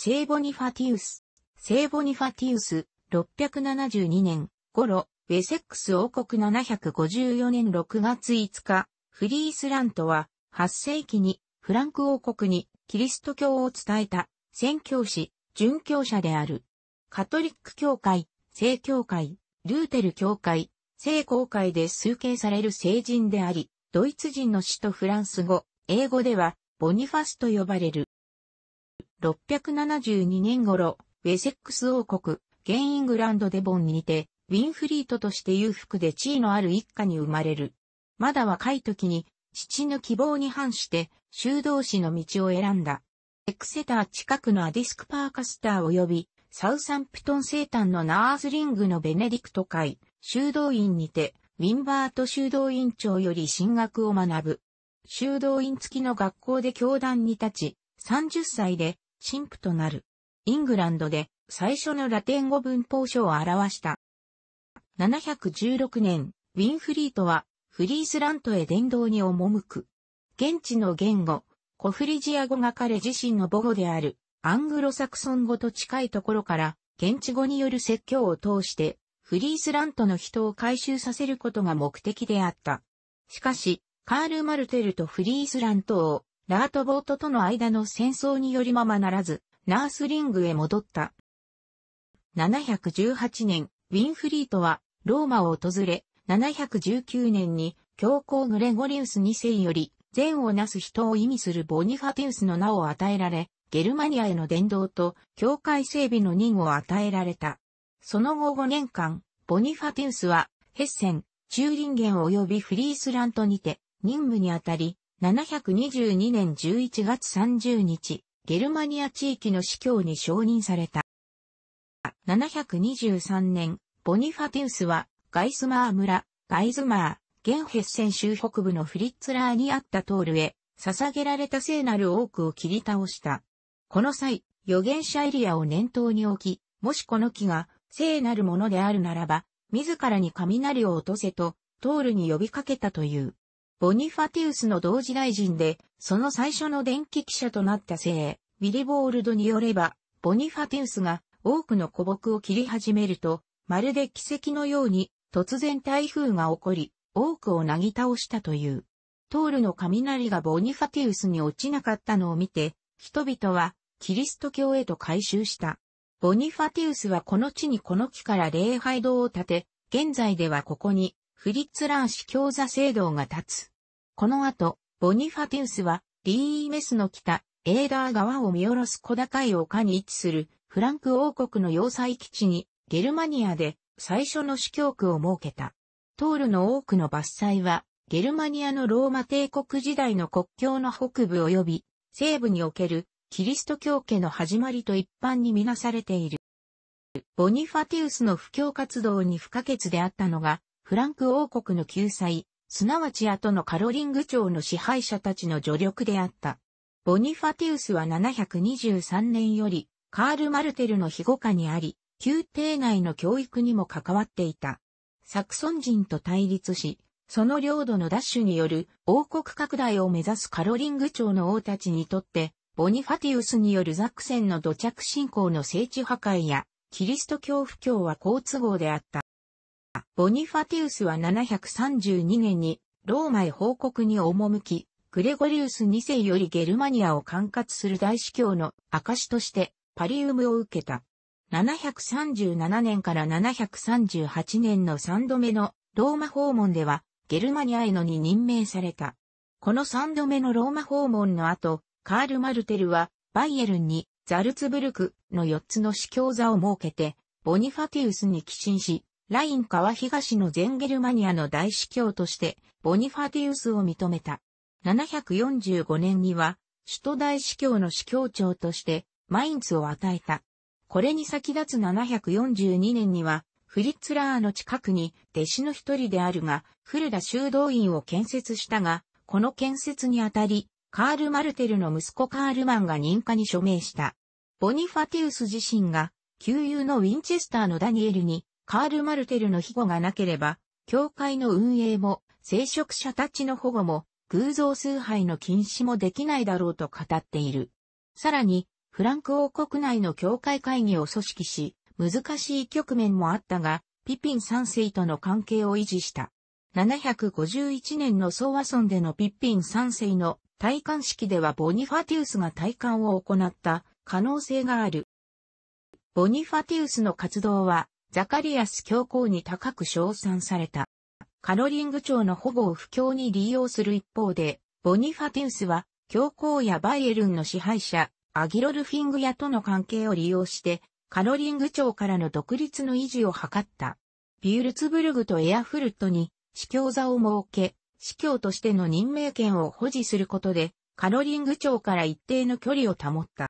聖ボニファティウス。聖ボニファティウス、672年頃、ウェセックス王国754年6月5日、フリースラントは、8世紀にフランク王国にキリスト教を伝えた宣教師、殉教者である。カトリック教会、聖教会、ルーテル教会、聖公会で崇敬される聖人であり、ドイツ人の首都フランス語、英語ではボニファスと呼ばれる。672年頃、ウェセックス王国、現イングランドデボンにて、ウィンフリートとして裕福で地位のある一家に生まれる。まだ若い時に、父の希望に反して、修道士の道を選んだ。エクセター近くのアディスクパーカスター及び、サウサンプトン生誕のナーズリングのベネディクト会、修道院にて、ウィンバート修道院長より進学を学ぶ。修道院付きの学校で教団に立ち、30歳で神父となる。イングランドで最初のラテン語文法書を表した。716年、ウィンフリートはフリースラントへ伝道に赴く。現地の言語、コフリジア語が彼自身の母語であるアングロサクソン語と近いところから現地語による説教を通してフリースラントの人を回収させることが目的であった。しかし、カール・マルテルとフリースラントをラートボートとの間の戦争によりままならず、ナースリングへ戻った。718年、ウィンフリートはローマを訪れ、719年に教皇グレゴリウス2世より善をなす人を意味するボニファティウスの名を与えられ、ゲルマニアへの伝道と教会整備の任を与えられた。その後5年間、ボニファティウスはヘッセン、チューリンゲン及びフリースラントにて任務にあたり、722年11月30日、ゲルマニア地域の司教に承認された。723年、ボニファティウスはガイスマー村、ガイズマー、現ヘッセン州北部のフリッツラーにあったトールへ、捧げられた聖なる多くを切り倒した。この際、預言者エリアを念頭に置き、もしこの木が聖なるものであるならば、自らに雷を落とせと、トールに呼びかけたという。ボニファティウスの同時大臣で、その最初の電気記者となった聖、ウィリボールドによれば、ボニファティウスが多くの古木を切り始めると、まるで奇跡のように突然台風が起こり、多くをなぎ倒したという。トールの雷がボニファティウスに落ちなかったのを見て、人々はキリスト教へと改宗した。ボニファティウスはこの地にこの木から礼拝堂を建て、現在ではここにフリッツランシ教座聖堂が建つ。この後、ボニファティウスはリーメスの北、エーダー川を見下ろす小高い丘に位置するフランク王国の要塞基地にゲルマニアで最初の司教区を設けた。トールの多くの伐採は、ゲルマニアのローマ帝国時代の国境の北部及び西部におけるキリスト教家の始まりと一般にみなされている。ボニファティウスの布教活動に不可欠であったのが、フランク王国の救済、すなわち後のカロリング朝の支配者たちの助力であった。ボニファティウスは723年より、カール・マルテルの庇護下にあり、宮廷内の教育にも関わっていた。サクソン人と対立し、その領土の奪取による王国拡大を目指すカロリング朝の王たちにとって、ボニファティウスによるザクセンの土着信仰の聖地破壊や、キリスト教不教は好都合であった。ボニファティウスは732年にローマへ報告に赴き、グレゴリウス2世よりゲルマニアを管轄する大司教の証としてパリウムを受けた。737年から738年の3度目のローマ訪問では、ゲルマニアへのに任命された。この3度目のローマ訪問の後、カール・マルテルは、バイエルンにザルツブルクの4つの司教座を設けて、ボニファティウスに寄進し、ライン川東の全ゲルマニアの大司教として、ボニファティウスを認めた。745年には、首都大司教の司教長として、マインツを与えた。これに先立つ742年には、フリッツラーの近くに弟子の一人であるが、フルダ修道院を建設したが、この建設にあたり、カール・マルテルの息子カールマンが認可に署名した。ボニファティウス自身が、旧友のウィンチェスターのダニエルに、カール・マルテルの庇護がなければ、教会の運営も、聖職者たちの保護も、偶像崇拝の禁止もできないだろうと語っている。さらに、フランク王国内の教会会議を組織し、難しい局面もあったが、ピピン三世との関係を維持した。751年の総和村でのピッピン三世の戴冠式ではボニファティウスが戴冠を行った可能性がある。ボニファティウスの活動はザカリアス教皇に高く称賛された。カロリング朝の保護を不況に利用する一方で、ボニファティウスは教皇やバイエルンの支配者、アギロルフィングヤとの関係を利用して、カロリング朝からの独立の維持を図った。ビュールツブルグとエアフルトに司教座を設け、司教としての任命権を保持することで、カロリング朝から一定の距離を保った。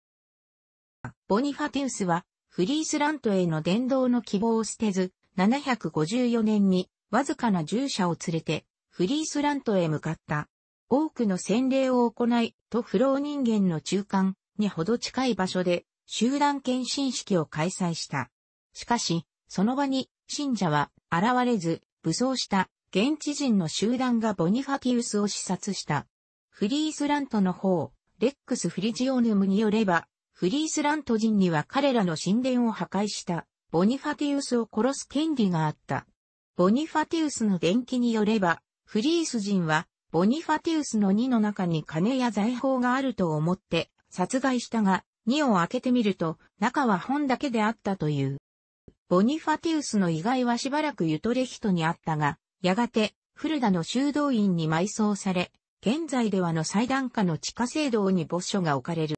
ボニファティウスはフリースラントへの伝道の希望を捨てず、754年にわずかな従者を連れてフリースラントへ向かった。多くの洗礼を行い、と不老人間の中間にほど近い場所で集団献身式を開催した。しかし、その場に信者は現れず、武装した現地人の集団がボニファティウスを視察した。フリースラントの方、レックス・フリジオヌムによれば、フリースラント人には彼らの神殿を破壊したボニファティウスを殺す権利があった。ボニファティウスの伝記によれば、フリース人はボニファティウスの2の中に金や財宝があると思って殺害したが、2を開けてみると中は本だけであったという。ボニファティウスの遺骸はしばらくユトレヒトにあったが、やがてフルダの修道院に埋葬され、現在ではの祭壇下の地下聖堂に墓所が置かれる。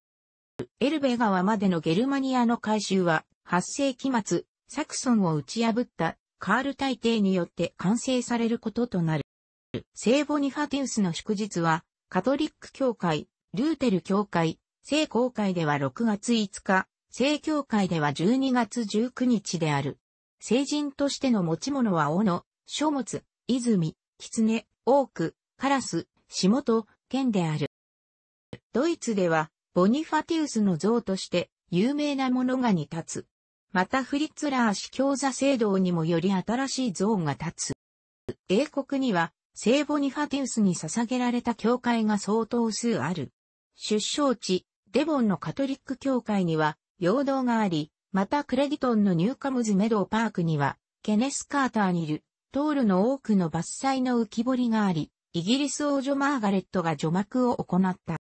エルベ川までのゲルマニアの改修は、8世紀末、サクソンを打ち破ったカール大帝によって完成されることとなる。聖ボニファティウスの祝日は、カトリック教会、ルーテル教会、聖公会では6月5日、聖教会では12月19日である。聖人としての持ち物は斧、書物、泉、狐、多く、カラス、下と、剣である。ドイツでは、ボニファティウスの像として有名なものがに立つ。またフリッツラー司教座聖堂にもより新しい像が立つ。英国には聖ボニファティウスに捧げられた教会が相当数ある。出生地、デボンのカトリック教会には、陽動があり、またクレディトンのニューカムズメドーパークには、ケネス・カーターにいる、トールの多くの伐採の浮き彫りがあり、イギリス王女マーガレットが除幕を行った。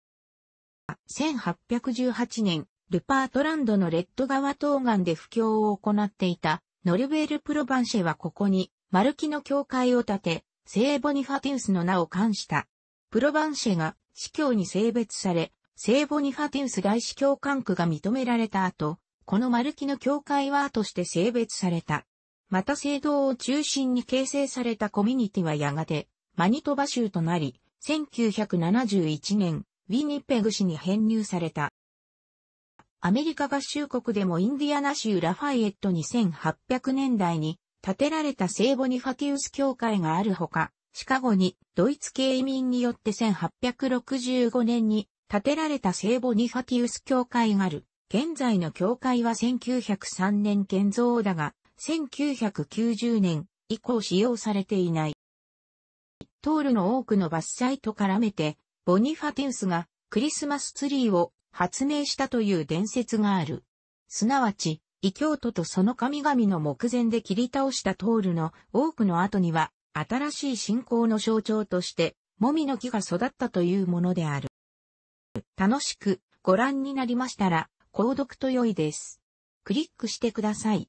1818年、ルパートランドのレッド川東岸で布教を行っていたノルベール・プロバンシェはここにマルキの教会を建て、聖ボニファティウスの名を冠した。プロバンシェが司教に性別され、聖ボニファティウス大司教管区が認められた後、このマルキの教会はとして性別された。また聖堂を中心に形成されたコミュニティはやがて、マニトバ州となり、1971年、ウィニペグ市に編入された。アメリカ合衆国でもインディアナ州ラファイエットに1800年代に建てられた聖ボニファティウス教会があるほか、シカゴにドイツ系移民によって1865年に建てられた聖ボニファティウス教会がある。現在の教会は1903年建造だが、1990年以降使用されていない。トールの多くの伐採と絡めて、ボニファティウスがクリスマスツリーを発明したという伝説がある。すなわち、異教徒とその神々の目前で切り倒したトールの多くの後には、新しい信仰の象徴として、もみの木が育ったというものである。楽しくご覧になりましたら、購読と良いです。クリックしてください。